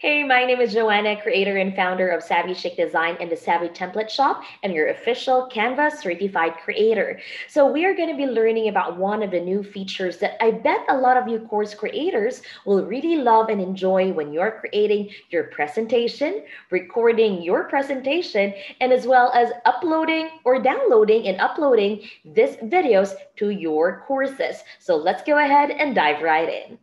Hey, my name is Joanna, creator and founder of Savvy Chic Design and the Savvy Template Shop, and your official Canva certified creator. So, we are going to be learning about one of the new features that I bet a lot of you course creators will really love and enjoy when you're creating your presentation, recording your presentation, and as well as uploading or downloading and uploading these videos to your courses. So, let's go ahead and dive right in.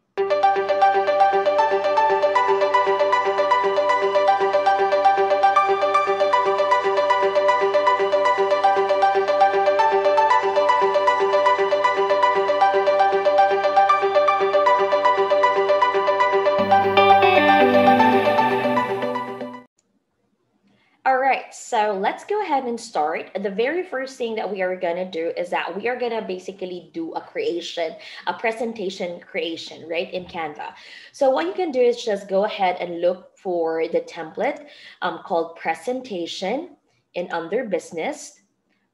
Let's go ahead and start. The very first thing that we are going to do is that we are going to basically do a creation, a presentation creation, right, in Canva. So what you can do is just go ahead and look for the template um, called presentation in under business,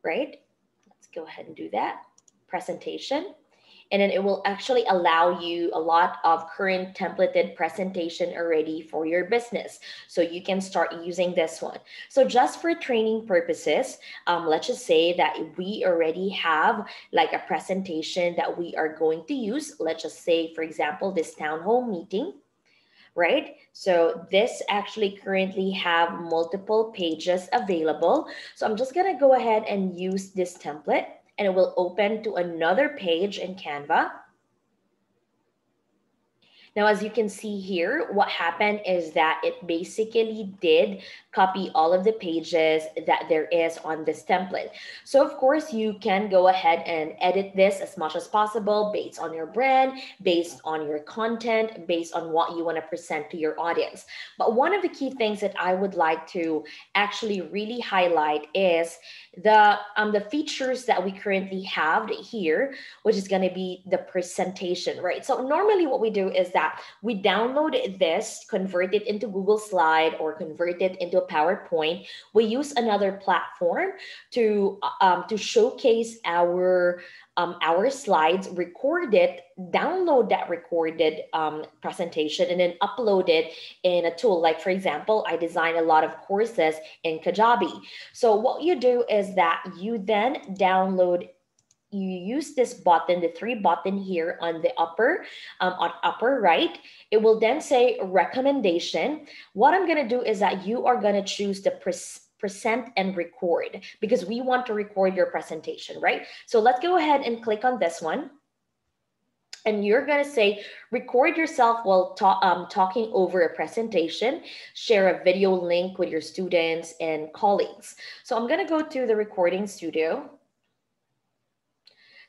right? Let's go ahead and do that. Presentation and then it will actually allow you a lot of current templated presentation already for your business. So you can start using this one. So just for training purposes, um, let's just say that we already have like a presentation that we are going to use. Let's just say, for example, this town hall meeting right? So this actually currently have multiple pages available. So I'm just gonna go ahead and use this template and it will open to another page in Canva. Now, as you can see here, what happened is that it basically did copy all of the pages that there is on this template. So of course, you can go ahead and edit this as much as possible based on your brand, based on your content, based on what you want to present to your audience. But one of the key things that I would like to actually really highlight is the um the features that we currently have here which is going to be the presentation right so normally what we do is that we download this convert it into google slide or convert it into a powerpoint we use another platform to um, to showcase our um, our slides, record it, download that recorded um, presentation, and then upload it in a tool. Like, for example, I design a lot of courses in Kajabi. So, what you do is that you then download you use this button, the three button here on the upper, um, on upper right, it will then say recommendation. What I'm gonna do is that you are gonna choose the pres present and record because we want to record your presentation, right? So let's go ahead and click on this one. And you're going to say, record yourself while ta um, talking over a presentation, share a video link with your students and colleagues. So I'm going to go to the recording studio.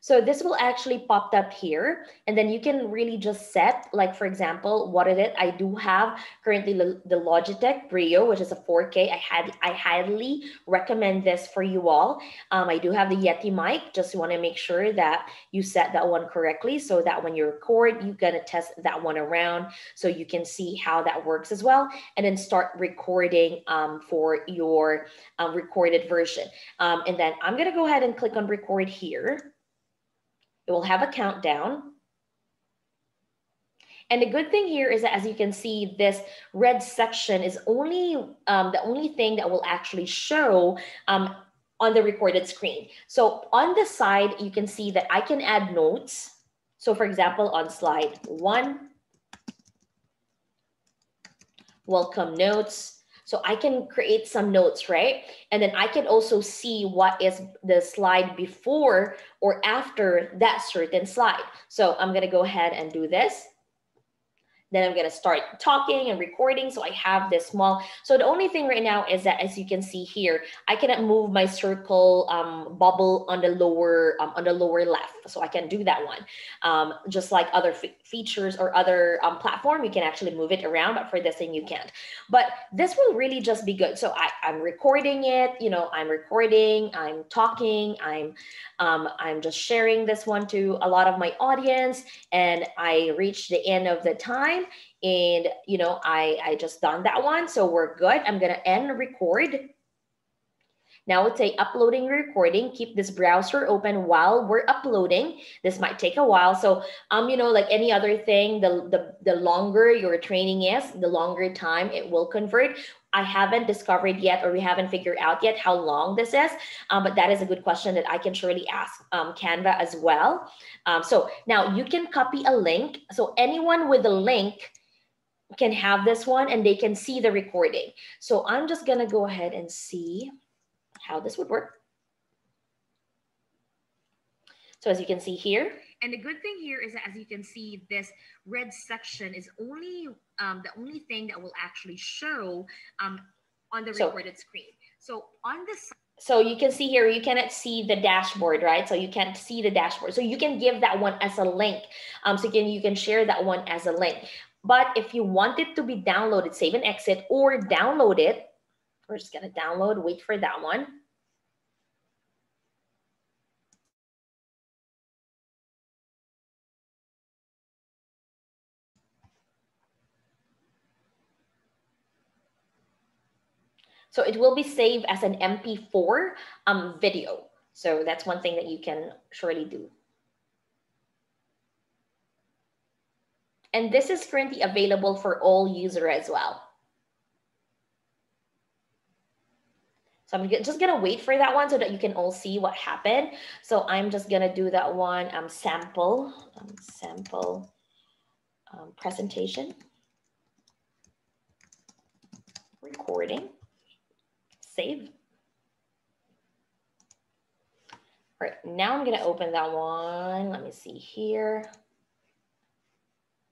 So this will actually pop up here and then you can really just set like for example, what is it? I do have currently the Logitech Brio, which is a 4K. I had I highly recommend this for you all. Um, I do have the Yeti mic. Just want to make sure that you set that one correctly so that when you record, you're gonna test that one around so you can see how that works as well. And then start recording um, for your um, recorded version. Um, and then I'm gonna go ahead and click on record here. It will have a countdown. And the good thing here is that as you can see, this red section is only um, the only thing that will actually show um, on the recorded screen. So on the side, you can see that I can add notes. So for example, on slide one, welcome notes. So I can create some notes, right? And then I can also see what is the slide before or after that certain slide. So I'm gonna go ahead and do this. Then I'm gonna start talking and recording. So I have this small, so the only thing right now is that as you can see here, I cannot move my circle um, bubble on the lower um, on the lower left. So I can do that one. Um, just like other features or other um, platform, you can actually move it around, but for this thing you can't. But this will really just be good. So I, I'm recording it, you know, I'm recording, I'm talking, I'm um, I'm just sharing this one to a lot of my audience and I reached the end of the time and you know i i just done that one. So we're good. I'm gonna end record Now it's a uploading recording. Keep this browser open while we're uploading. This might take a while. So um, you know, like any other thing, the the, the longer your training is, the longer time it will convert. I haven't discovered yet, or we haven't figured out yet how long this is. Um, but that is a good question that I can surely ask um, Canva as well. Um, so now you can copy a link. So anyone with a link can have this one and they can see the recording. So I'm just gonna go ahead and see how this would work. So as you can see here, and the good thing here is that as you can see, this red section is only um, the only thing that will actually show um, on the recorded so, screen. So on this so you can see here, you cannot see the dashboard, right? So you can't see the dashboard. So you can give that one as a link. Um, so you can, you can share that one as a link. But if you want it to be downloaded, save and exit, or download it, we're just gonna download, wait for that one. So it will be saved as an MP4 um, video. So that's one thing that you can surely do. And this is currently available for all user as well. So I'm just gonna wait for that one so that you can all see what happened. So I'm just gonna do that one um, sample, um, sample um, presentation, recording save. All right, now I'm gonna open that one. Let me see here.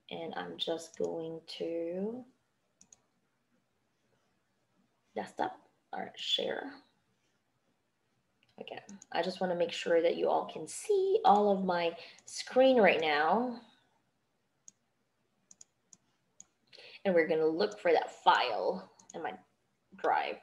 And I'm just going to desktop or share. Okay, I just wanna make sure that you all can see all of my screen right now. And we're gonna look for that file in my drive.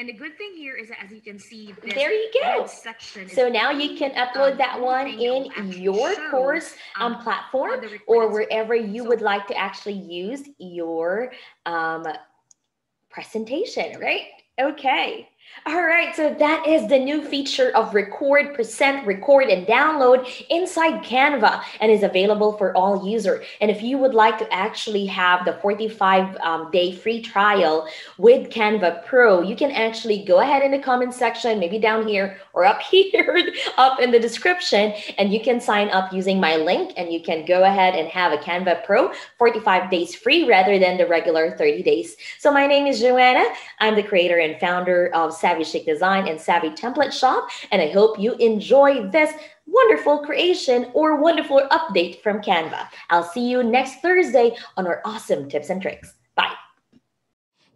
And the good thing here is that as you can see, there you go. Section so now you can upload that one in your course um, um platform or wherever you so, would like to actually use your um, presentation, right? Okay. All right, so that is the new feature of record, present, record, and download inside Canva and is available for all users. And if you would like to actually have the 45 um, day free trial with Canva Pro, you can actually go ahead in the comment section, maybe down here or up here, up in the description, and you can sign up using my link and you can go ahead and have a Canva Pro 45 days free rather than the regular 30 days. So my name is Joanna. I'm the creator and founder of Savvy Chic Design and Savvy Template Shop. And I hope you enjoy this wonderful creation or wonderful update from Canva. I'll see you next Thursday on our awesome tips and tricks.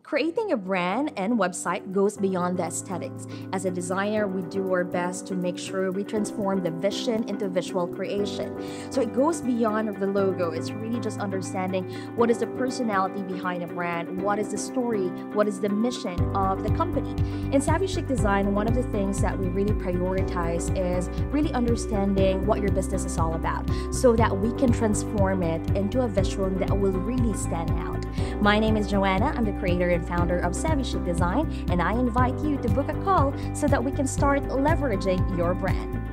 Creating a brand and website goes beyond the aesthetics. As a designer, we do our best to make sure we transform the vision into visual creation. So it goes beyond the logo. It's really just understanding what is the personality behind a brand, what is the story, what is the mission of the company. In Savvy Chic Design, one of the things that we really prioritize is really understanding what your business is all about so that we can transform it into a visual that will really stand out. My name is Joanna. I'm the creator and founder of Savvy Chic Design, and I invite you to book a call so that we can start leveraging your brand.